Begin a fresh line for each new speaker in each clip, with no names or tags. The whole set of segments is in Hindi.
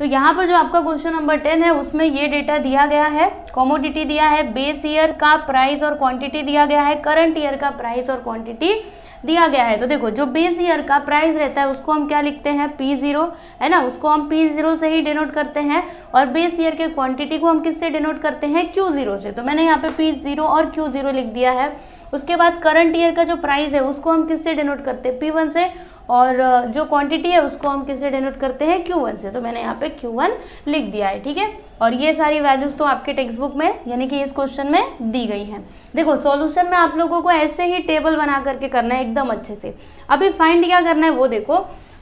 तो यहाँ पर जो आपका क्वेश्चन नंबर टेन है, उसमें ये डेटा दिया गया है। कॉमोडिटी दिया है बेस ईयर का प्राइस और क्वांटिटी दिया गया है करंट ईयर का प्राइस और क्वांटिटी दिया गया है। तो देखो, जो बेस ईयर का प्राइस रहता है, उसको हम क्या लिखते हैं? पी ज़ीरो है ना? उसको हम पी ज़ीरो से ही डिनोट करते हैं और बेस ईयर के क्वांटिटी को हम किससे डिनोट करते हैं? क्यू ज़ीरो से। तो मैंने यहाँ पे पी ज़ीरो और क्यू ज़ीरो लिख दिया है। उसके बाद करंट ईयर का जो प्राइस है, उसको हम किससे डिनोट करते हैं? पी वन से। और जो क्वांटिटी है उसको हम किससे डिनोट करते हैं? क्यू वन से। तो मैंने यहाँ पे क्यू वन लिख दिया है, ठीक है? और ये सारी वैल्यूज़ तो आपके टेक्स्ट बुक में, यानी कि इस क्वेश्चन में दी गई हैं। देखो सॉल्यूशन में आप लोगों को ऐसे ही टेबल बना करके करना है एकदम अच्छे से। अभी फाइंड क्या करना है वो देखो।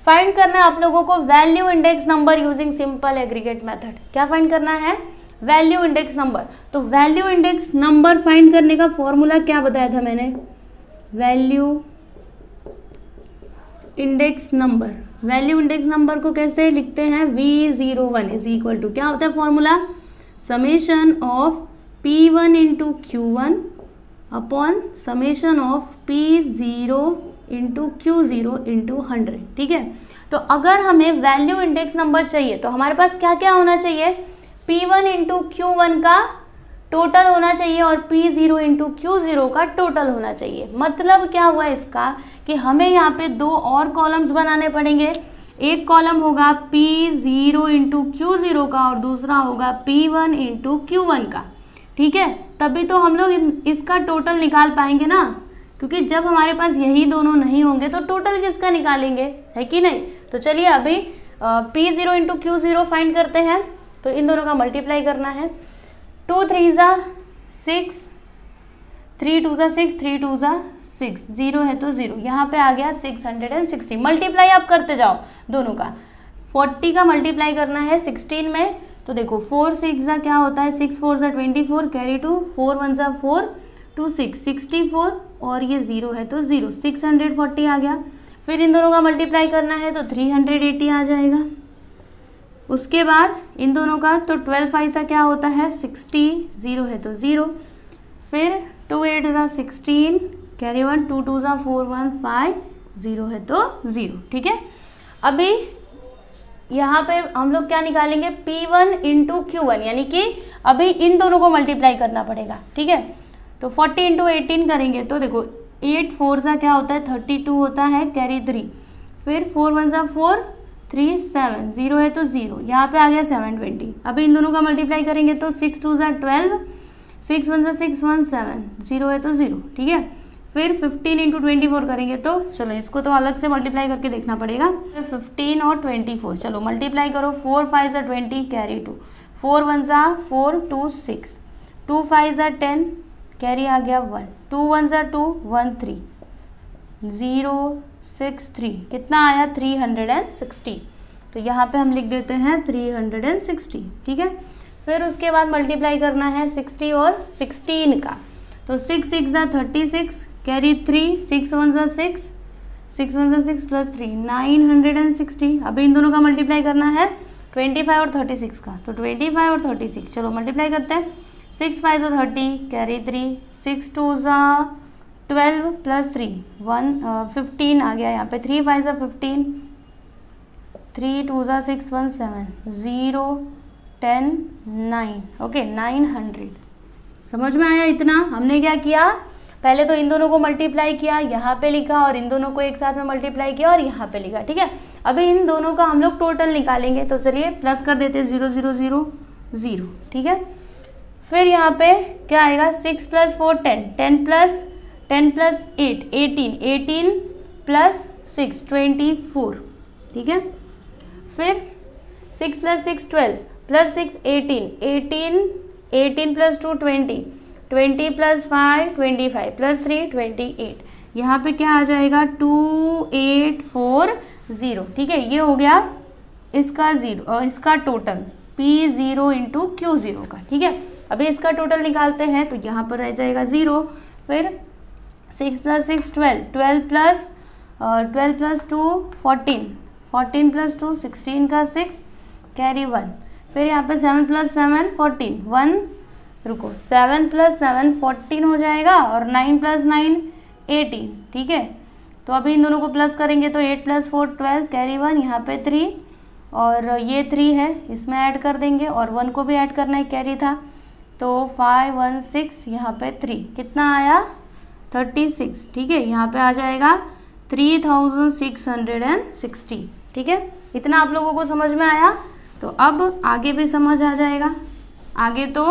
फाइंड करना है आप लोगों को value index number using simple aggregate method क्या फाइंड करना है? वैल्यू इंडेक्स नंबर तो वैल्यू इंडेक्स नंबर फाइंड करने का फॉर्मूला क्या बताया था मैंने? Value index number value index number को कैसे लिखते हैं? V zero one is equal to क्या होता है formula summation of p one into q one upon summation of p zero into q zero into hundred ठीक है? तो अगर हमें वैल्यू इंडेक्स नंबर चाहिए तो हमारे पास क्या क्या होना चाहिए? P one into q one का टोटल होना चाहिए और p zero into q zero का टोटल होना चाहिए। मतलब क्या हुआ इसका कि हमें यहाँ पे दो और कॉलम्स बनाने पड़ेंगे। एक कॉलम होगा p zero into q zero का और दूसरा होगा p one into q one का। ठीक है? तभी तो हम लोग इसका टोटल निकाल पाएँगे ना। क्योंकि जब हमारे पास यही दोनों नहीं होंगे तो टोटल किसका निकालेंगे? है कि नहीं? तो चलिए अभी p zero into q zero find करते हैं। तो इन दोनों का मल्टीप्लाई करना है। टू थ्री ज़ा सिक्स, थ्री टू ज़ा सिक्स, थ्री टू ज़ा सिक्स, ज़ीरो है तो ज़ीरो। यहाँ पे आ गया six hundred and sixty. Multiply आप करते जाओ दोनों का। फोर्टी का मल्टीप्लाई करना है सिक्सटीन में तो देखो फोर सिक्स ज़ा क्या होता है? सिक्स फोर ज़ा twenty four, carry two four one ज़ा four two six, sixty four और ये ज़ीरो है तो ज़ीरो। सिक्स हंड्रेड फोर्टी आ गया। फिर इन दोनों का मल्टीप्लाई करना है तो थ्री हंड्रेड एटी आ जाएगा। उसके बाद इन दोनों का तो ट्वेल्व फाइव सा क्या होता है? सिक्सटी ज़ीरो है तो ज़ीरो फिर टू एट ज़ा sixteen carry one two two ज़ा फोर वन फाइव ज़ीरो है तो ज़ीरो ठीक है? अभी यहाँ पे हम लोग क्या निकालेंगे? P1 वन इंटू क्यू यानी कि अभी इन दोनों को मल्टीप्लाई करना पड़ेगा, ठीक है? तो 40 इंटू एटीन करेंगे तो देखो एट फोर सा क्या होता है? थर्टी टू होता है कैरी थ्री फिर फोर वन सा फोर थ्री सेवन ज़ीरो है तो ज़ीरो यहाँ पे आ गया सेवन ट्वेंटी अभी इन दोनों का मल्टीप्लाई करेंगे तो सिक्स टू ज़ा ट्वेल्व सिक्स वन सा सिक्स वन सेवन ज़ीरो है तो ज़ीरो ठीक है? फिर 15 इंटू ट्वेंटी फोर करेंगे तो चलो इसको तो अलग से मल्टीप्लाई करके देखना पड़ेगा। 15 और 24 चलो मल्टीप्लाई करो फोर फाइव ज़ा twenty carry two four one ज़ा four two six two five ज़ा टेन कैरी आ गया वन टू वन ज़ा two one three zero six three. कितना आया? Three hundred and sixty. तो यहाँ पे हम लिख देते हैं थ्री हंड्रेड एंड सिक्सटी, ठीक है? फिर उसके बाद मल्टीप्लाई करना है सिक्सटी और सिक्सटीन का। तो सिक्स सिक्स ज़ा thirty six carry three six one ज़ा सिक्स सिक्स वन ज़ा six plus three nine hundred and sixty अभी इन दोनों का मल्टीप्लाई करना है ट्वेंटी फाइव और थर्टी सिक्स का। तो ट्वेंटी फाइव और थर्टी सिक्स, चलो मल्टीप्लाई करते हैं। सिक्स फाइव ज़ा thirty carry three six two ज़ा twelve plus three, one fifteen आ गया यहाँ पे। थ्री फाइव ज़ा फिफ्टीन थ्री टू ज़ा six one seven zero ten nine okay nine hundred समझ में आया इतना? हमने क्या किया? पहले तो इन दोनों को मल्टीप्लाई किया, यहाँ पे लिखा और इन दोनों को एक साथ में मल्टीप्लाई किया और यहाँ पे लिखा, ठीक है? अभी इन दोनों का हम लोग टोटल निकालेंगे तो चलिए प्लस कर देते ज़ीरो ज़ीरो ज़ीरो ज़ीरो ठीक है? फिर यहाँ पे क्या आएगा? Six plus four ten ten plus ten plus eight, eighteen eighteen plus six, twenty four. ठीक है? फिर six plus six, twelve, plus six, eighteen eighteen eighteen plus two, twenty twenty plus five, twenty five, plus three, twenty eight. यहाँ पे क्या आ जाएगा? Two, eight, four, zero. ठीक है? ये हो गया इसका ज़ीरो इसका total. P zero into q zero का। ठीक है? अभी इसका टोटल निकालते हैं तो यहाँ पर रह जाएगा ज़ीरो। फिर six plus six twelve twelve plus twelve plus two fourteen fourteen plus two sixteen का सिक्स, कैरी वन। फिर यहाँ पे seven plus seven fourteen, one, रुको, सेवन प्लस सेवन फोर्टीन हो जाएगा और नाइन प्लस नाइन एटीन, ठीक है? तो अभी इन दोनों को प्लस करेंगे तो eight plus four twelve, carry one, यहाँ पे थ्री, और ये थ्री है, इसमें ऐड कर देंगे, और वन को भी ऐड करना है, कैरी था। तो फाइव वन सिक्स, यहाँ पे थ्री, कितना आया? थर्टी सिक्स, ठीक है? यहाँ पे आ जाएगा three thousand six hundred and sixty, ठीक है? इतना आप लोगों को समझ में आया? तो अब आगे भी समझ आ जाएगा। आगे तो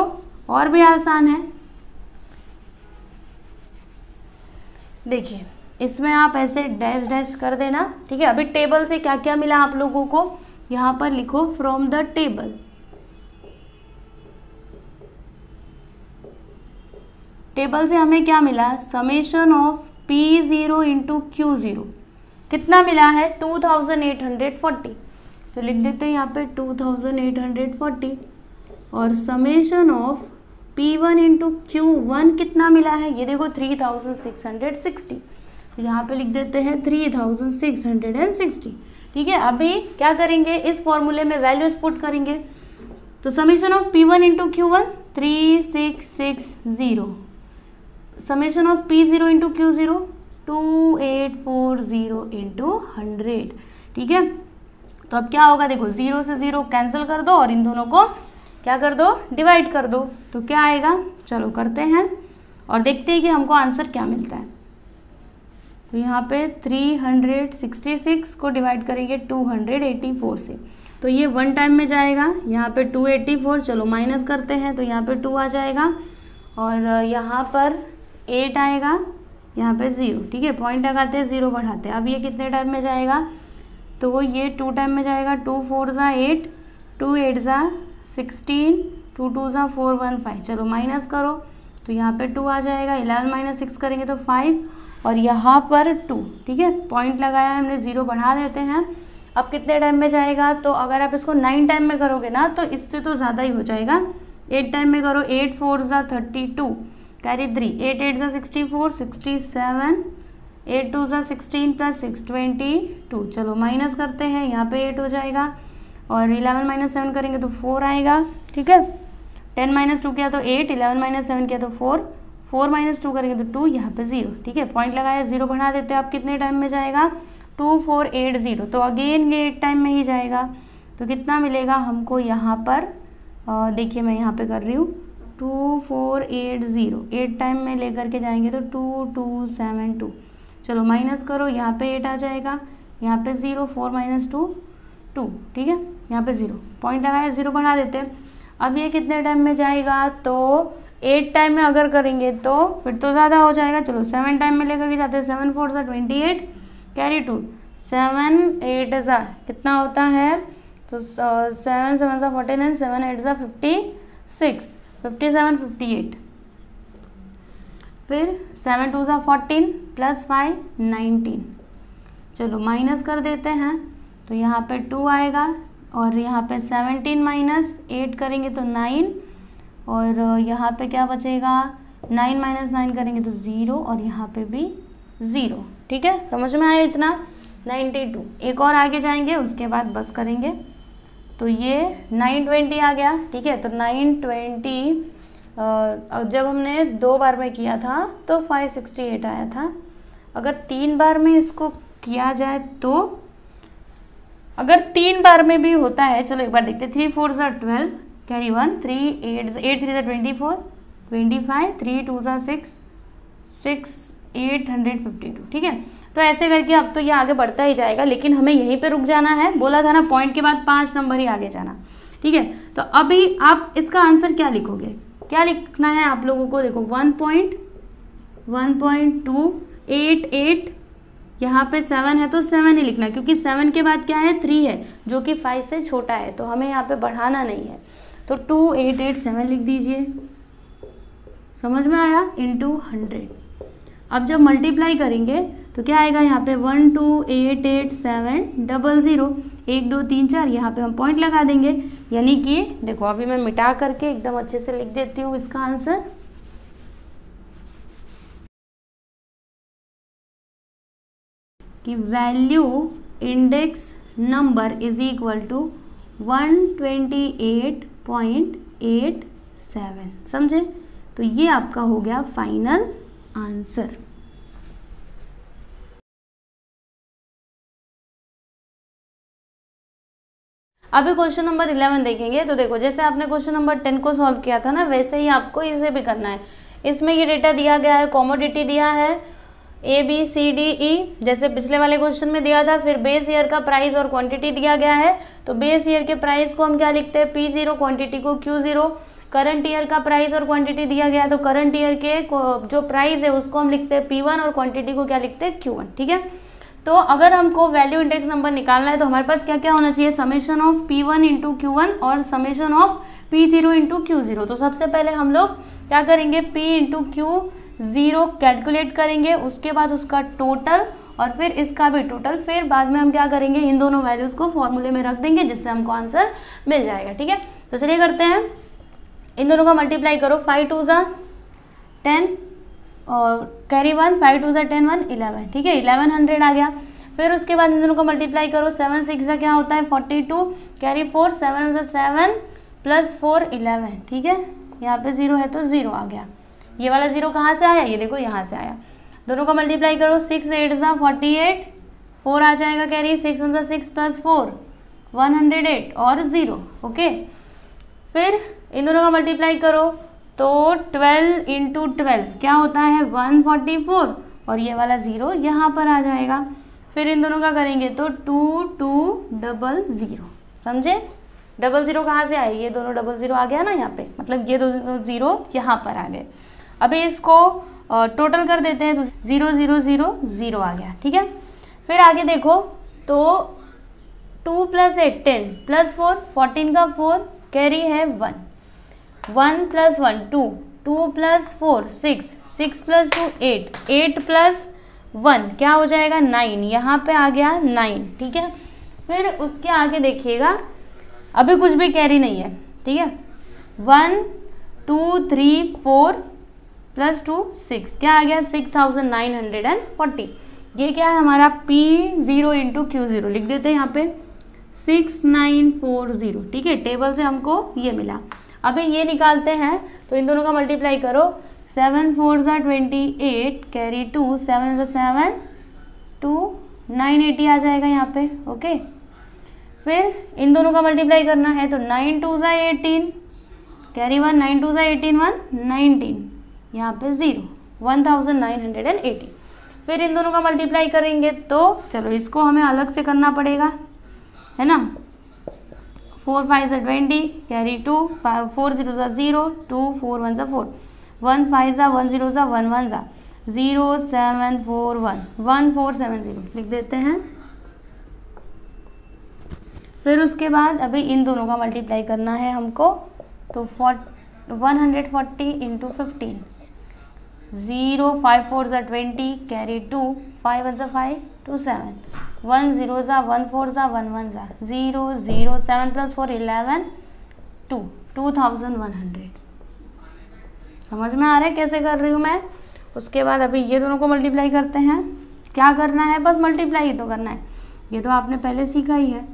और भी आसान है। देखिए, इसमें आप ऐसे डैश डैश कर देना, ठीक है? अभी टेबल से क्या क्या मिला आप लोगों को? यहाँ पर लिखो फ्रॉम द टेबल टेबल से हमें क्या मिला? Summation of P zero into Q zero कितना मिला है? Two thousand eight hundred forty तो लिख देते हैं यहाँ पे two thousand eight hundred forty और summation of P one into Q one कितना मिला है? ये देखो three thousand six hundred sixty तो यहाँ पे लिख देते हैं three thousand six hundred and sixty ठीक है? अभी क्या करेंगे? इस फॉर्मूले में वैल्यूज़ पुट करेंगे. तो summation of P one into Q one three six six zero summation of P zero into Q zero two eight four zero into hundred ठीक है? तो अब क्या होगा? देखो ज़ीरो से ज़ीरो कैंसिल कर दो और इन दोनों को क्या कर दो? डिवाइड कर दो। तो क्या आएगा? चलो, करते हैं और देखते हैं कि हमको आंसर क्या मिलता है। तो यहाँ पे 366 को डिवाइड करेंगे 284 से। तो ये वन टाइम में जाएगा। यहाँ पे 284 चलो माइनस करते हैं तो यहाँ पे टू आ जाएगा। और यहाँ पर एट आएगा, यहाँ पे ज़ीरो, ठीक है? पॉइंट लगाते हैं, ज़ीरो बढ़ाते हैं। अब ये कितने टाइम में जाएगा? तो वो ये टू टाइम में जाएगा टू फोर ज़ा एट टू एट ज़ा सिक्सटीन टू टू ज़ा फोर वन फाइव चलो माइनस करो तो यहाँ पे टू आ जाएगा इलेवन माइनस सिक्स करेंगे तो फाइव और यहाँ पर टू ठीक है? पॉइंट लगाया हमने ज़ीरो बढ़ा देते हैं। अब कितने टाइम में जाएगा? तो अगर आप इसको नाइन टाइम में करोगे ना तो इससे तो ज़्यादा ही हो जाएगा। एट टाइम में करो एट फोर ज़ा thirty two carry three eight eight ज़ा sixty four sixty seven eight two ज़ा sixteen plus six twenty two चलो माइनस करते हैं, यहाँ पे एट हो जाएगा। और इलेवन माइनस सेवन करेंगे तो फोर आएगा, ठीक है? टेन माइनस टू किया तो एट इलेवन माइनस सेवन किया तो फोर फोर माइनस टू करेंगे तो टू यहाँ पे ज़ीरो ठीक है? पॉइंट लगाया ज़ीरो बढ़ा देते हैं, आप कितने टाइम में जाएगा? टू फोर एट ज़ीरो तो अगेन ये एट टाइम में ही जाएगा। तो कितना मिलेगा हमको यहाँ पर? देखिए मैं यहाँ पे कर रही हूँ। Two four eight zero. Eight time में लेकर के जाएँगे तो टू टू सेवन टू। चलो, माइनस करो, यहाँ पे एट आ जाएगा, यहाँ पे zero, four minus two two, ठीक है? यहाँ पे ज़ीरो। पॉइंट लगाया, ज़ीरो बढ़ा देते हैं। अब ये कितने टाइम में जाएगा? तो एट टाइम में अगर करेंगे तो फिर तो ज़्यादा हो जाएगा। चलो, सेवन टाइम में लेकर के जाते हैं। सेवन फोर सा twenty eight, carry two. Seven eight सा कितना होता है? तो सेवन सेवन सा फोर्टी नाइन, सेवन एट सा fifty six. Fifty seven fifty eight फिर सेवन टू ज़ा फोर्टीन प्लस फाइव नाइनटीन चलो माइनस कर देते हैं तो यहाँ पे टू आएगा, और यहाँ पे सेवनटीन माइनस एट करेंगे तो नाइन और यहाँ पे क्या बचेगा? नाइन माइनस नाइन करेंगे तो ज़ीरो और यहाँ पे भी ज़ीरो ठीक है? समझ में आया इतना? नाइन्टी टू एक और आगे जाएँगे, उसके बाद बस करेंगे। तो ये नाइन ट्वेंटी आ गया, ठीक है? तो नाइन ट्वेंटी जब हमने दो बार में किया था तो फाइव सिक्सटी एट आया था। अगर तीन बार में इसको किया जाए तो अगर तीन बार में भी होता है, चलो एक बार देखते थ्री फोर ज़ा twelve carry one three eight eight three ज़ा twenty four twenty five three two ज़ा six six eight hundred fifty two ठीक है? तो ऐसे करके अब तो ये आगे बढ़ता ही जाएगा, लेकिन हमें यहीं पे रुक जाना है। बोला था ना पॉइंट के बाद पाँच नंबर ही आगे जाना। ठीक है? तो अभी आप इसका आंसर क्या लिखोगे? क्या लिखना है आप लोगों को? देखो one point one point two eight eight यहाँ पे सेवन है तो सेवन ही लिखना क्योंकि सेवन के बाद क्या है? थ्री है, जो कि फाइव से छोटा है तो हमें यहाँ पे बढ़ाना नहीं है। तो टू एट एट सेवन लिख दीजिए। समझ में आया? इंटू हंड्रेड अब जब मल्टीप्लाई करेंगे तो क्या आएगा यहाँ पे? One, two, eight eight, seven, double zero, एक, दो, तीन, चार, यहाँ पे हम पॉइंट लगा देंगे। यानी कि, देखो, अभी मैं मिटा करके एकदम अच्छे से लिख देती हूँ इसका आंसर कि value index number is equal to one twenty eight point eight seven समझे? तो ये आपका हो गया फाइनल आंसर अभी क्वेश्चन नंबर इलेवन देखेंगे तो देखो, जैसे आपने क्वेश्चन नंबर टेन को सॉल्व किया था ना, वैसे ही आपको इसे भी करना है। इसमें ये डेटा दिया गया है कॉमोडिटी दिया है ए बी सी डी ई जैसे पिछले वाले क्वेश्चन में दिया था, फिर बेस ईयर का प्राइस और क्वांटिटी दिया गया है। तो बेस ईयर के प्राइस को हम क्या लिखते हैं? पी ज़ीरो क्वांटिटी को क्यू ज़ीरो करंट ईयर का प्राइस और क्वांटिटी दिया गया है तो करंट ईयर के जो प्राइस है, उसको हम लिखते हैं पी वन और क्वांटिटी को क्या लिखते हैं? क्यू वन ठीक है? तो अगर हमको वैल्यू इंडेक्स नंबर निकालना है तो हमारे पास क्या क्या होना चाहिए? Summation of P one into Q one और summation of P zero into Q zero तो सबसे पहले हम लोग क्या करेंगे? P into Q zero calculate करेंगे, उसके बाद उसका टोटल और फिर इसका भी टोटल फिर बाद में हम क्या करेंगे? इन दोनों वैल्यूज़ को फॉर्मूले में रख देंगे, जिससे हमको आंसर मिल जाएगा, ठीक है? तो चलिए करते हैं। इन दोनों का मल्टीप्लाई करो फाइव टू ज़ा टेन और कैरी वन फाइव टू ज़ा टेन वन इलेवन ठीक है इलेवन हंड्रेड आ गया। फिर उसके बाद इन दोनों को मल्टीप्लाई करो सेवन सिक्स ज़ा क्या होता है? Forty two carry four seven ज़ा सेवन प्लस फोर इलेवन ठीक है? यहाँ पे ज़ीरो है तो ज़ीरो आ गया। ये वाला ज़ीरो कहाँ से आया? ये देखो, यहाँ से आया। दोनों को मल्टीप्लाई करो सिक्स एट ज़ा फोर्टी एट फोर आ जाएगा कैरी सिक्स वन ज़ा six plus four one hundred eight और ज़ीरो ओके फिर इन दोनों का मल्टीप्लाई करो तो ट्वेल्व इंटू ट्वेल्व, क्या होता है? वन फोर्टी फोर, और ये वाला ज़ीरो यहाँ पर आ जाएगा। फिर इन दोनों का करेंगे तो टू टू, डबल ज़ीरो। समझे? डबल ज़ीरो कहाँ से आए? ये दोनों डबल ज़ीरो आ गया ना यहाँ पे। मतलब ये दो ज़ीरो यहाँ पर आ गए। अभी इसको टोटल कर देते हैं तो ज़ीरो ज़ीरो ज़ीरो ज़ीरो आ गया। ठीक है? फिर आगे देखो तो two plus eight ten plus four fourteen का फोर कैरी है one one plus one two two plus four six six plus two eight eight plus one, क्या हो जाएगा? नाइन, यहाँ पे आ गया नाइन, ठीक है? फिर उसके आगे देखिएगा, अभी कुछ भी कैरी नहीं है, ठीक है? One, two, three, four plus two, six, क्या आ गया? Six thousand nine hundred and forty. ये क्या है हमारा? P zero into Q zero लिख देते हैं यहाँ पे। सिक्स नाइन फोर ज़ीरो, ठीक है? टेबल से हमको ये मिला। अभी ये निकालते हैं तो इन दोनों का मल्टीप्लाई करो। सेवन फोर ज़ा twenty eight carry two seven seven two nine eighty आ जाएगा यहाँ पे ओके फिर इन दोनों का मल्टीप्लाई करना है तो नाइन टू ज़ा eighteen carry one nine two ज़ा एटीन वन नाइनटीन यहाँ पे zero one thousand nine hundred and eighty फिर इन दोनों का मल्टीप्लाई करेंगे तो चलो इसको हमें अलग से करना पड़ेगा, है ना? फोर फाइव ज़ा twenty carry two five four zero ज़ा ज़ीरो टू फोर वन ज़ा फोर वन फाइव ज़ा वन ज़ीरो ज़ा वन वन ज़ा zero seven four one one four seven zero लिख देते हैं। फिर उसके बाद अभी इन दोनों का मल्टीप्लाई करना है हमको तो four one hundred forty into fifteen zero five four ज़ा twenty carry two five one ज़ा five two seven one zero ज़ा, वन फोर ज़ा, वन वन ज़ा। Zero zero, seven plus four, eleven, two. Two thousand one hundred. समझ में आ रहा है कैसे कर रही हूँ मैं? उसके बाद अभी ये दोनों को मल्टीप्लाई करते हैं। क्या करना है? बस मल्टीप्लाई ही तो करना है। ये तो आपने पहले सीखा ही है।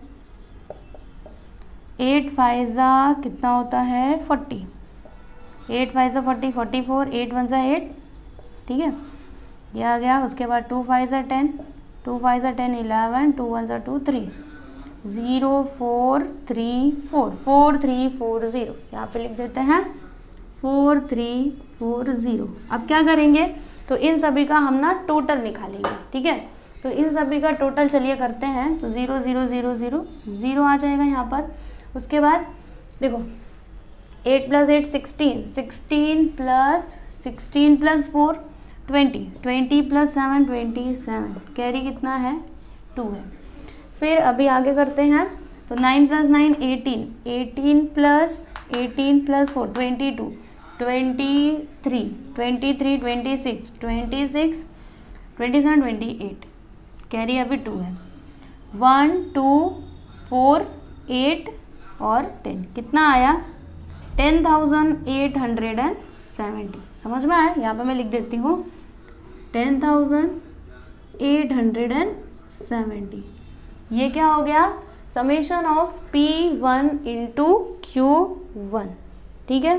एट फाइव ज़ा कितना होता है? फोर्टी। एट फाइव ज़ा forty forty four, eight one ज़ा एट। ठीक है? ये आ गया। उसके बाद टू फाइव ज़ा टेन। टू फाइव ज़ा टेन इलेवन, टू वन ज़ा two three. Zero four three four four three four zero. यहाँ पे लिख देते हैं, फोर थ्री फोर ज़ीरो। अब क्या करेंगे? तो इन सभी का हम ना टोटल निकालेंगे, ठीक है? तो इन सभी का टोटल चलिए करते हैं तो zero zero zero zero zero आ जाएगा यहाँ पर। उसके बाद देखो, eight plus eight sixteen sixteen plus sixteen plus four twenty twenty plus seven twenty seven carry कितना है? टू है। फिर अभी आगे करते हैं। तो nine plus nine eighteen eighteen plus eighteen plus four twenty two twenty three twenty three twenty six twenty six twenty seven twenty eight carry अभी टू है। वन टू फोर एट और टेन कितना आया? Ten thousand eight hundred and seventy समझ में आया? यहाँ पे मैं लिख देती हूँ। Ten thousand eight hundred and seventy ये क्या हो गया? Summation of P one into Q one ठीक है?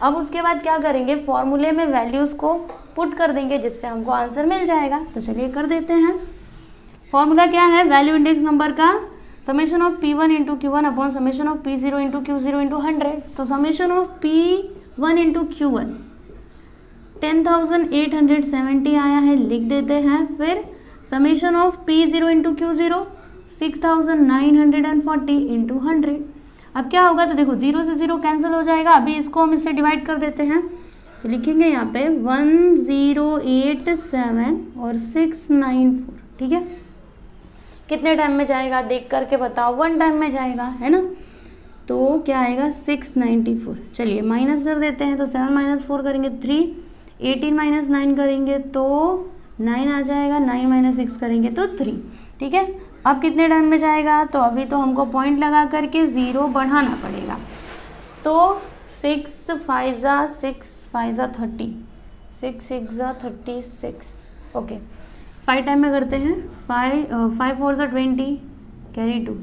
अब उसके बाद क्या करेंगे? फॉर्मूले में वैल्यूज़ को पुट कर देंगे, जिससे हमको आंसर मिल जाएगा। तो चलिए कर देते हैं। फॉर्मूला क्या है? वैल्यू इंडेक्स नंबर का summation of P one into Q one upon summation of P zero into Q zero into hundred तो summation of P one into Q one ten thousand eight hundred seventy आया है, लिख देते हैं, फिर summation of P zero into Q zero six thousand अब क्या होगा तो देखो ज़ीरो से ज़ीरो कैंसिल हो जाएगा, अभी इसको हम इससे डिवाइड कर देते हैं। तो लिखेंगे यहाँ पे वन ज़ीरो एट सेवन और सिक्स नाइन फोर ठीक है? कितने टाइम में जाएगा, देख करके बताओ वन टाइम में जाएगा, है ना? तो क्या आएगा सिक्स नाइन्टी फोर चलिए माइनस कर देते हैं तो सेवन माइनस फोर करेंगे थ्री एटीन माइनस नाइन करेंगे तो नाइन आ जाएगा, नाइन माइनस सिक्स करेंगे तो थ्री। ठीक है? अब कितने टाइम में जाएगा? तो अभी तो हमको पॉइंट लगा करके ज़ीरो बढ़ाना पड़ेगा। तो सिक्स फाइज़ा six फाइज़ा thirty six six thirty six okay five time में करते हैं। फाइव फाइव फोर ज़ा twenty carry two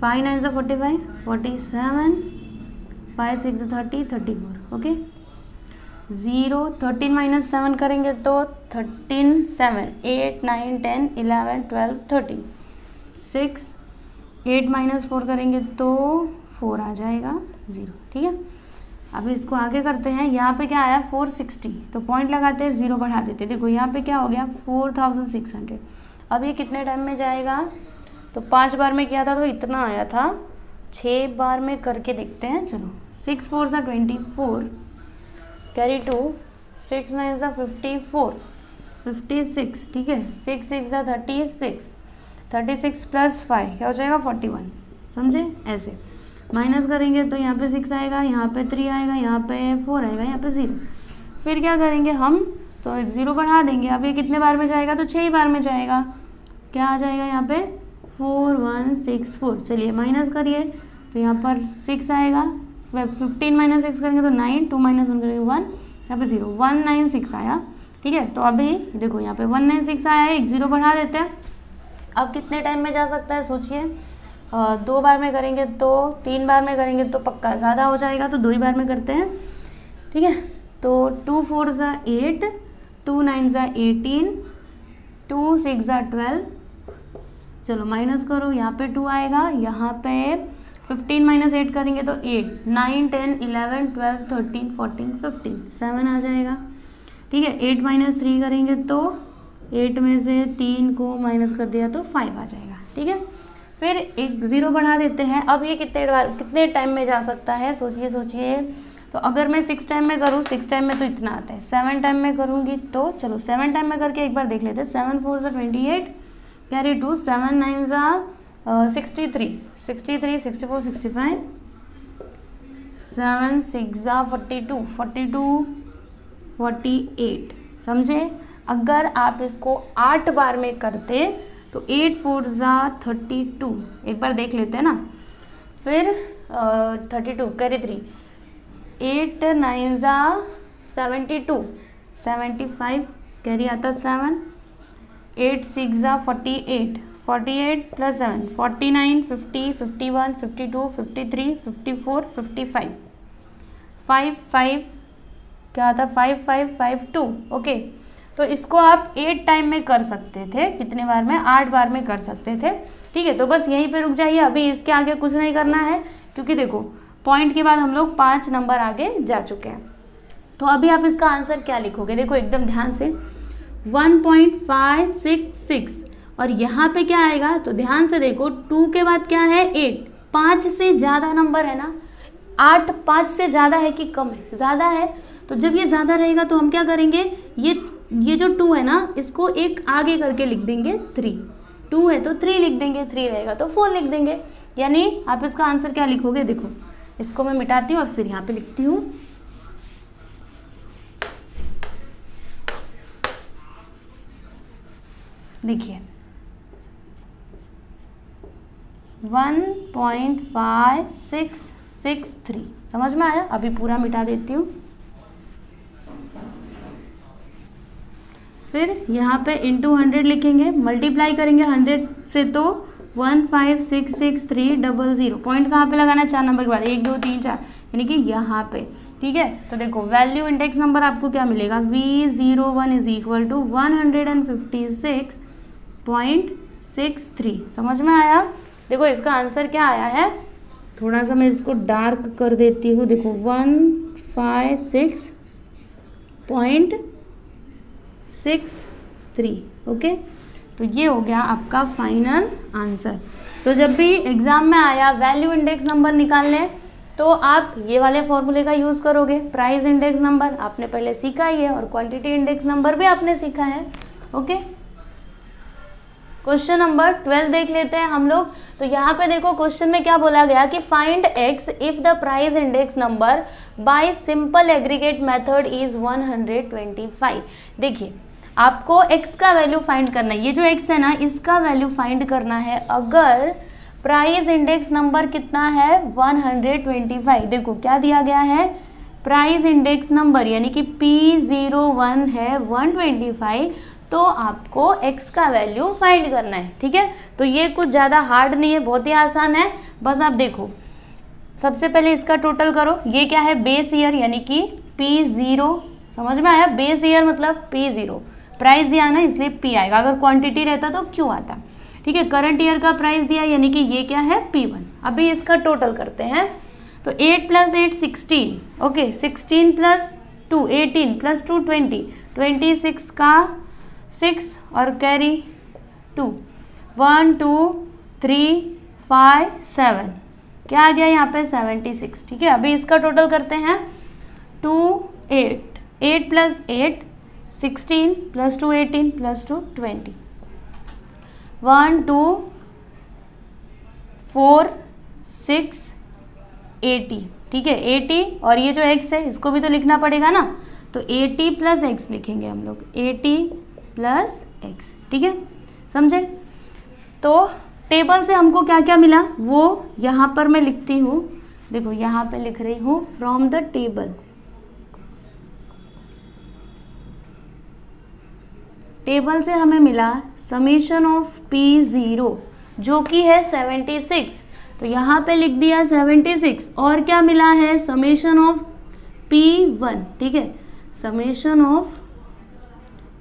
five nine ज़ा forty five forty seven five six thirty thirty four okay zero thirteen minus seven करेंगे तो thirteen seven eight nine ten eleven twelve thirteen six eight minus four करेंगे तो फोर आ जाएगा ज़ीरो ठीक है? अब इसको आगे करते हैं, यहाँ पे क्या आया? फोर सिक्सटी तो पॉइंट लगाते हैं ज़ीरो बढ़ा देते देखो, यहाँ पे क्या हो गया? फोर थाउज़ेंड सिक्स हंड्रेड अब ये कितने टाइम में जाएगा? तो पाँच बार में किया था तो इतना आया था। छः बार में करके देखते हैं, चलो। सिक्स फोर सा twenty four carry two six nine ज़ा फिफ्टी फोर फिफ्टी सिक्स ठीक है? सिक्स सिक्स ज़ा thirty six thirty six plus five क्या हो जाएगा? फोर्टी वन समझे? ऐसे. माइनस करेंगे तो यहाँ पे सिक्स आएगा, यहाँ पे थ्री आएगा, यहाँ पे फोर आएगा, यहाँ पे ज़ीरो फिर क्या करेंगे हम? तो ज़ीरो बढ़ा देंगे. अब ये कितने बार में जाएगा? तो छः ही बार में जाएगा. क्या आ जाएगा यहाँ पे? फोर वन सिक्स फोर चलिए माइनस करिए. तो यहाँ पर सिक्स आएगा. फिफ्टीन माइनस सिक्स करेंगे तो नाइन टू माइनस वन करेंगे वन यहाँ पे ज़ीरो वन नाइन सिक्स आया, ठीक है? तो अभी देखो यहाँ पे वन नाइन सिक्स आया है एक ज़ीरो बढ़ा देते हैं। अब कितने टाइम में जा सकता है, सोचिए। दो बार में करेंगे तो तीन बार में करेंगे तो पक्का ज़्यादा हो जाएगा तो दो ही बार में करते हैं, ठीक है? तो टू फोर ज़ा एट टू नाइन ज़ा एटीन टू सिक्स ज़ा ट्वेल्व चलो माइनस करो, यहाँ पे टू आएगा, यहाँ पे फिफ्टीन माइनस एट करेंगे तो eight nine ten eleven twelve thirteen fourteen fifteen seven आ जाएगा। ठीक है एट माइनस थ्री करेंगे तो एट में से तीन को माइनस कर दिया तो फाइव आ जाएगा। ठीक है? फिर एक ज़ीरो बढ़ा देते हैं। अब ये कितने बार, कितने टाइम में जा सकता है? सोचिए सोचिए। तो अगर मैं सिक्स टाइम में करूँ सिक्स टाइम में तो इतना आता है। सेवन टाइम में करूँगी तो चलो सेवन टाइम में करके एक बार देख लेते हैं। सेवन फोर ज़ा twenty eight carry two seven nine ज़ा sixty three sixty three sixty four sixty five seven six forty two forty two forty eight समझे? अगर आप इसको आठ बार में करते तो एट फोर ज़ा थर्टी टू एक बार देख लेते हैं ना? फिर thirty two carry three eight nine ज़ा seventy two seventy five carry आता सेवन एट सिक्स ज़ा forty eight forty eight plus seven forty nine fifty fifty one fifty two fifty three fifty four fifty five five five क्या आता five five five two okay तो इसको आप एट टाइम में कर सकते थे। कितने बार में? आठ बार में कर सकते थे। ठीक है? तो बस यहीं पे रुक जाइए। अभी इसके आगे कुछ नहीं करना है, क्योंकि देखो पॉइंट के बाद हम लोग पाँच नंबर आगे जा चुके हैं। तो अभी आप इसका आंसर क्या लिखोगे? देखो, एकदम ध्यान से। One point five six six और यहाँ पे क्या आएगा? तो ध्यान से देखो, टू के बाद क्या है? एट। पाँच से ज़्यादा नंबर है ना? आठ पाँच से ज़्यादा है कि कम है? ज़्यादा है। तो जब ये ज़्यादा रहेगा तो हम क्या करेंगे? ये ये जो टू है ना, इसको एक आगे करके लिख देंगे थ्री टू है तो थ्री लिख देंगे थ्री रहेगा तो फोर लिख देंगे। यानी आप इसका आंसर क्या लिखोगे? देखो, इसको मैं मिटाती हूँ और फिर यहाँ पे लिखती हूँ। देखिए one point five six six three समझ में आया? अभी पूरा मिटा देती हूँ। फिर यहाँ पे इंटू हंड्रेड लिखेंगे मल्टीप्लाई करेंगे हंड्रेड से तो one five six six three double zero point कहाँ पे लगाना है? चार नंबर के बाद। एक, दो, तीन, चार। यानी कि यहाँ पे। ठीक है? तो देखो वैल्यू इंडेक्स नंबर आपको क्या मिलेगा? V zero one is equal to one hundred and fifty six point six three समझ में आया? देखो, इसका आंसर क्या आया है? थोड़ा सा मैं इसको डार्क कर देती हूँ। देखो one five six point six three okay तो ये हो गया आपका फाइनल आंसर तो जब भी एग्ज़ाम में आया वैल्यू इंडेक्स नंबर निकालने तो आप ये वाले फॉर्मूले का यूज़ करोगे। प्राइस इंडेक्स नंबर आपने पहले सीखा ही है और क्वांटिटी इंडेक्स नंबर भी आपने सीखा है ओके क्वेश्चन नंबर ट्वेल्व देख लेते हैं हम लोग। तो यहाँ पे देखो क्वेश्चन में क्या बोला गया कि find X if the price index number by simple aggregate method is 125 देखिए, आपको x का वैल्यू फाइंड करना है। ये जो x है ना, इसका वैल्यू फाइंड करना है अगर प्राइस इंडेक्स नंबर कितना है? 125 देखो, क्या दिया गया है? प्राइस इंडेक्स नंबर यानी कि P01 है 125 तो आपको x का वैल्यू फाइंड करना है, ठीक है? तो ये कुछ ज़्यादा हार्ड नहीं है, बहुत ही आसान है। बस आप देखो। सबसे पहले इसका टोटल करो। ये क्या है? बेस ईयर यानी कि पी ज़ीरो समझ में आया? बेस ईयर मतलब पी प्राइस दिया ना, इसलिए पी आएगा। अगर क्वांटिटी रहता तो क्यों आता। ठीक है? करंट ईयर का प्राइस दिया, यानी कि ये क्या है? पी वन अभी इसका टोटल करते हैं। तो eight plus eight sixteen okay sixteen plus two eighteen plus two twenty twenty six का सिक्स और carry two. One, two, three, five, seven. क्या आ गया यहाँ पे? Seventy six. ठीक है, अभी इसका टोटल करते हैं। Two, eight. Eight plus eight, sixteen plus two eighteen plus two twenty. One, two, four, six, eighty. ठीक है, एटी और ये जो एक्स है, इसको भी तो लिखना पड़ेगा ना? तो एटी प्लस एक्स लिखेंगे हम लोग। एटी प्लस एक्स, ठीक है? समझे? तो टेबल से हमको क्या क्या मिला? वो यहाँ पर मैं लिखती हूँ। देखो, यहाँ पे लिख रही हूँ फ्रॉम द टेबल टेबल से हमें मिला समीशन ऑफ़ पी ज़ीरो जो कि है सेवेंटी सिक्स तो यहाँ पे लिख दिया सेवेंटी सिक्स और क्या मिला है? समीशन ऑफ़ पी वन ठीक है? समीशन ऑफ़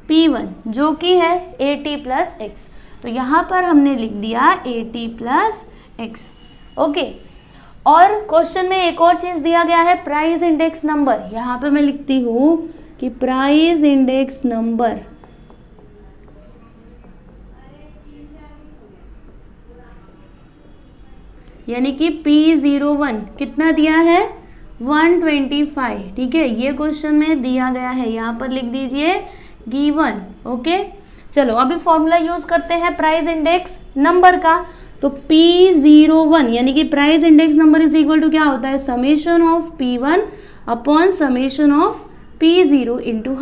पी वन जो कि है ए टी प्लस एक्स तो यहाँ पर हमने लिख दिया eighty plus X okay और क्वेश्चन में एक और चीज़ दिया गया है प्राइस इंडेक्स नंबर यहाँ पे मैं लिखती हूँ कि प्राइस इंडेक्स नंबर यानी कि P ज़ीरो वन कितना दिया है? 125 ठीक है, ये क्वेश्चन में दिया गया है। यहाँ पर लिख दीजिए गिवन, ओके? चलो, अभी फॉर्मूला यूज़ करते हैं प्राइस इंडेक्स नंबर का। तो P ज़ीरो वन यानी कि price index number is equal to क्या होता है? Summation of P one upon summation of P zero into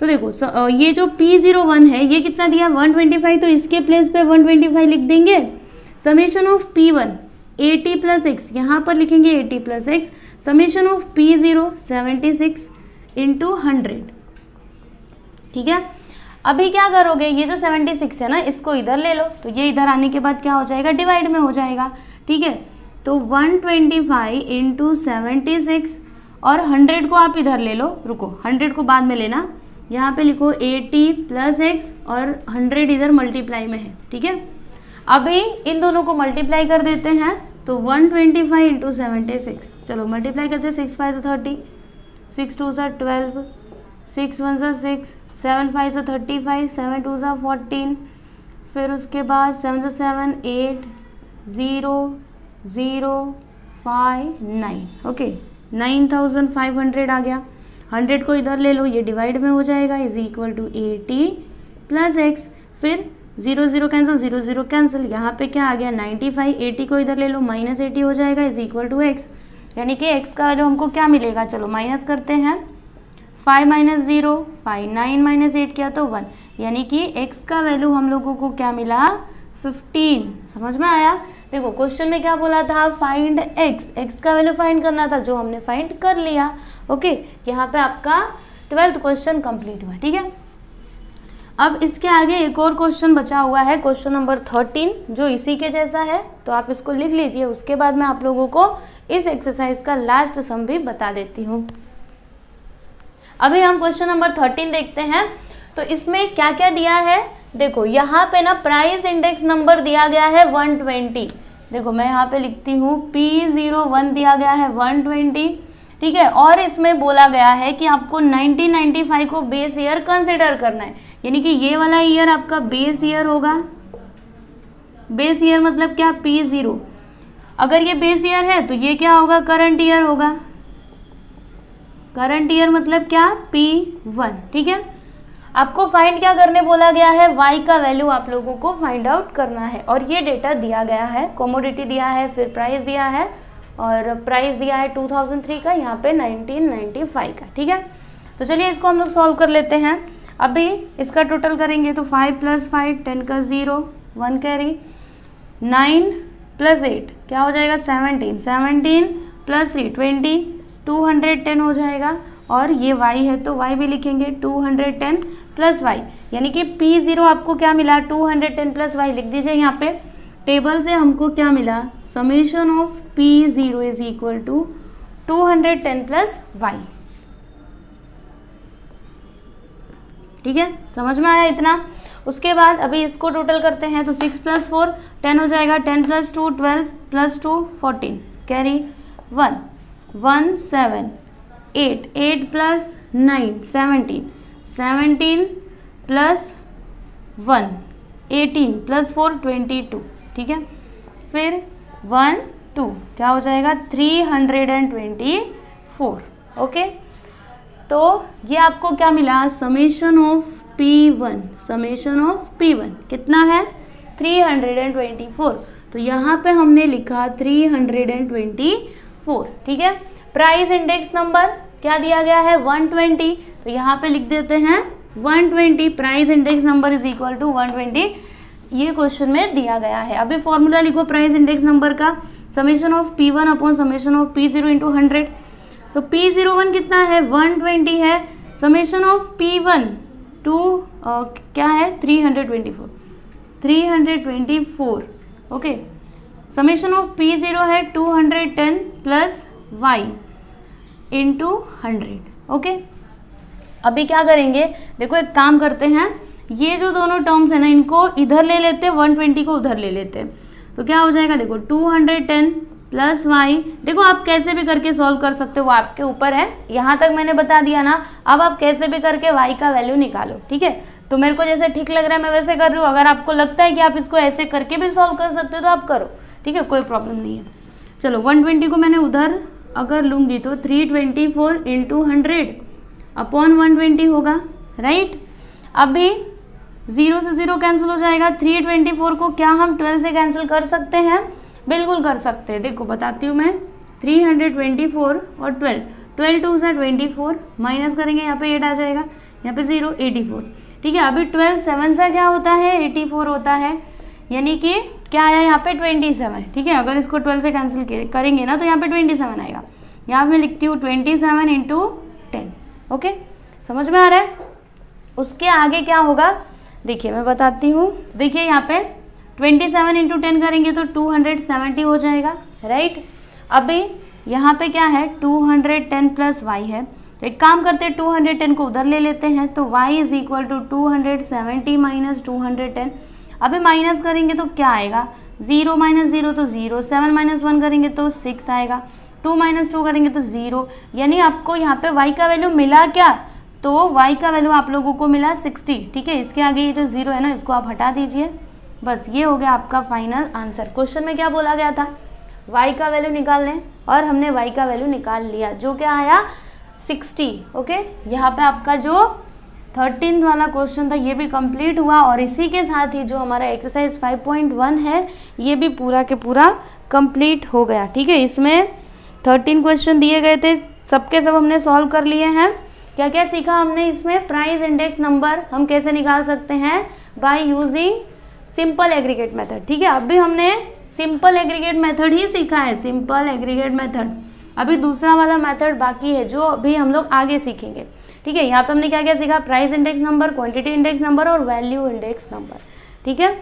तो देखो ये जो P ज़ीरो वन है, ये कितना दिया? 125 तो इसके प्लेस पे 125 लिख देंगे। Summation of P one eighty plus X यहाँ पर लिखेंगे eighty plus X summation of P zero seventy six into ठीक है? अभी क्या करोगे? ये जो सेवेंटी सिक्स है ना, इसको इधर ले लो। तो ये इधर आने के बाद क्या हो जाएगा? डिवाइड में हो जाएगा। ठीक है? तो वन ट्वेंटी फाइव इंटू और हंड्रेड को आप इधर ले लो। रुको हंड्रेड को बाद में लेना। यहाँ पे लिखो ए टी प्लस एक्स और हंड्रेड इधर मल्टीप्लाई में है। ठीक है? अभी इन दोनों को मल्टीप्लाई कर देते हैं। तो 125 ट्वेंटी फाइव इंटू चलो मल्टीप्लाई करते हैं। सिक्स फाइव से थर्टी सिक्स टू सा ट्वेल्व सिक्स वन सा सिक्स सेवन फाइव से थर्टी फाइव, सेवन टू सा फोर्टीन, फिर उसके बाद सेवन से seven, eight, zero zero, five, nine. Okay, nine thousand five hundred आ गया। हंड्रेड को इधर ले लो, ये डिवाइड में हो जाएगा, is equal to eighty plus X, फिर zero zero cancel, zero zero cancel. यहाँ पे क्या आ गया, नाइन्टी फाइव, एटी को इधर ले लो, माइनस एटी हो जाएगा, इज़ इक्वल टू एक्स। यानी कि एक्स का वैल्यू हमको क्या मिलेगा? चलो, माइनस करते हैं। Five minus zero, five nine minus eight किया तो वन। यानी कि एक्स का वैल्यू हम लोगों को क्या मिला? फिफ्टीन। समझ में आया? देखो, क्वेश्चन में क्या बोला था? फाइंड एक्स एक्स का वैल्यू फाइंड करना था, जो हमने फाइंड कर लिया। ओके? यहाँ पे आपका ट्वेल्थ क्वेश्चन कंप्लीट हुआ, ठीक है? अब इसके आगे एक और क्वेश्चन बचा हुआ है, क्वेश्चन नंबर थर्टीन, जो इसी के जैसा है। तो आप इसको लिख लीजिए, उसके बाद मैं आप लोगों को इस एक्सरसाइज का लास्ट सम भी बता देती हूँ। अभी हम क्वेश्चन नंबर थर्टीन देखते हैं। तो इसमें क्या क्या दिया है? देखो, यहाँ पे ना प्राइस इंडेक्स नंबर दिया गया है 120 देखो, मैं यहाँ पे लिखती हूँ पी ज़ीरो वन दिया गया है 120 ठीक है? और इसमें बोला गया है कि आपको 1995 को बेस ईयर कंसिडर करना है। यानी कि ये वाला ईयर आपका बेस ईयर होगा। बेस ईयर मतलब क्या? पी ज़ीरो अगर ये बेस ईयर है तो ये क्या होगा? करंट ईयर होगा। करंट ईयर मतलब क्या? पी वन ठीक है? आपको फाइंड क्या करने बोला गया है? Y का वैल्यू आप लोगों को फाइंड आउट करना है। और ये डेटा दिया गया है कॉमोडिटी दिया है, फिर प्राइस दिया है, और प्राइस दिया है 2003 का, यहाँ पे 1995 का, ठीक है? तो चलिए इसको हम लोग सॉल्व कर लेते हैं। अभी इसका टोटल करेंगे तो 5 प्लस फाइव टेन का zero one carry nine plus eight क्या हो जाएगा? Seventeen seventeen plus three twenty two hundred ten हो जाएगा और ये y है तो y भी लिखेंगे 210 प्लस वाई यानी कि p ज़ीरो आपको क्या मिला? 210 प्लस वाई लिख दीजिए यहाँ पे। टेबल से हमको क्या मिला? Summation of p zero is equal to 210 plus Y ठीक है? समझ में आया इतना? उसके बाद अभी इसको टोटल करते हैं तो सिक्स प्लस फोर टेन हो जाएगा। Ten plus two twelve plus two fourteen carry one one seven eight eight plus nine, seventeen seventeen plus one, eighteen plus four, twenty two, ठीक है? फिर वन, टू, क्या हो जाएगा? Three hundred and twenty four, okay? तो ये आपको क्या मिला? Summation of P one, summation of P one, कितना है? Three hundred and twenty four. तो यहाँ पे हमने लिखा three hundred and twenty four, ठीक है? प्राइस इंडेक्स नंबर क्या दिया गया है? 120 तो यहाँ पे लिख देते हैं 120 price index number is equal to 120 ये क्वेश्चन में दिया गया है। अभी फॉर्मूला लिखो प्राइस इंडेक्स नंबर का। Summation of P one upon summation of P zero into hundred तो पी ज़ीरो वन कितना है? 120 है। Summation of P one two क्या है? 324 324 okay summation of P zero है 210 plus Y into hundred, okay? अभी क्या करेंगे? देखो, एक काम करते हैं। ये जो दोनों टर्म्स है ना, इनको इधर ले लेते हैं वन ट्वेंटी को उधर ले लेते। हैं तो क्या हो जाएगा? देखो, two hundred ten plus Y, देखो, आप कैसे भी करके सॉल्व कर सकते हो, वो आपके ऊपर है। यहाँ तक मैंने बता दिया ना, अब आप कैसे भी करके वाई का वैल्यू निकालो, ठीक है? तो मेरे को जैसे ठीक लग रहा है, मैं वैसे कर रही हूँ। अगर आपको लगता है कि आप इसको ऐसे करके भी सॉल्व कर सकते हो तो आप करो। ठीक है, कोई प्रॉब्लम नहीं है। चलो वन ट्वेंटी को मैंने उधर अगर लूँगी तो three twenty four into hundred upon one होगा राइट अभी ज़ीरो से ज़ीरो कैंसिल हो जाएगा थ्री ट्वेंटी फोर को क्या हम ट्वेल्व से कैंसिल कर सकते हैं? बिल्कुल कर सकते हैं। देखो, बताती हूँ मैं थ्री हंड्रेड ट्वेंटी फोर और ट्वेल्व ट्वेल्व टू से ट्वेंटी फोर माइनस करेंगे, यहाँ पे एट आ जाएगा। यहाँ पे ज़ीरो एटी फोर ठीक है, अभी ट्वेल्व सेवन से क्या होता है? एटी फोर होता है। यानी कि क्या आया यहाँ पे ट्वेंटी सेवन ठीक है, अगर इसको ट्वेल्व से कैंसिल करेंगे ना तो यहाँ पे ट्वेंटी सेवन आएगा। यहाँ पे लिखती हूँ twenty seven into ten okay समझ में आ रहा है? उसके आगे क्या होगा? देखिए, मैं बताती हूँ। देखिए, यहाँ पे ट्वेंटी सेवन इंटू टेन करेंगे तो टू हंड्रेड सेवेंटी हो जाएगा राइट अभी यहाँ पे क्या है? Two hundred ten plus Y है। तो एक काम करते हैं टू हंड्रेड टेन को उधर ले लेते हैं तो Y is equal to two hundred seventy minus two hundred ten अभी माइनस करेंगे तो क्या आएगा? ज़ीरो माइनस ज़ीरो तो ज़ीरो, सेवन माइनस वन करेंगे तो सिक्स आएगा। टू माइनस टू करेंगे तो ज़ीरो। यानी आपको यहाँ पे वाई का वैल्यू मिला क्या? तो y का वैल्यू आप लोगों को मिला 60 ठीक है, इसके आगे ये जो ज़ीरो है ना, इसको आप हटा दीजिए। बस ये हो गया आपका फाइनल आंसर क्वेश्चन में क्या बोला गया था? y का वैल्यू निकाल लें। और हमने y का वैल्यू निकाल लिया, जो क्या आया? 60 ओके? यहाँ पे आपका जो थर्टीन वाला क्वेश्चन था, ये भी कंप्लीट हुआ और इसी के साथ ही जो हमारा एक्सरसाइज 5.1 है, ये भी पूरा के पूरा कंप्लीट हो गया। ठीक है, इसमें थर्टीन क्वेश्चन दिए गए थे, सबके सब हमने सॉल्व कर लिए हैं। क्या क्या सीखा हमने इसमें? प्राइस इंडेक्स नंबर हम कैसे निकाल सकते हैं? By using simple aggregate method ठीक है अभी हमने सिंपल एग्रीगेट मेथड ही सीखा है सिंपल एग्रीगेट मेथड अभी दूसरा वाला मेथड बाकी है, जो अभी हम लोग आगे सीखेंगे। ठीक है, यहाँ पे हमने क्या क्या सीखा? Price index number quantity index number और वैल्यू इंडेक्स नंबर ठीक है?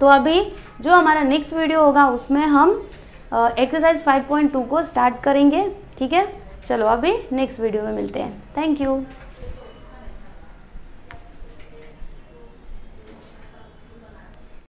तो अभी जो हमारा नेक्स्ट वीडियो होगा, उसमें हम एक्सरसाइज 5.2 को स्टार्ट करेंगे। ठीक है? चलो, अभी नेक्स्ट वीडियो में मिलते हैं। Thank you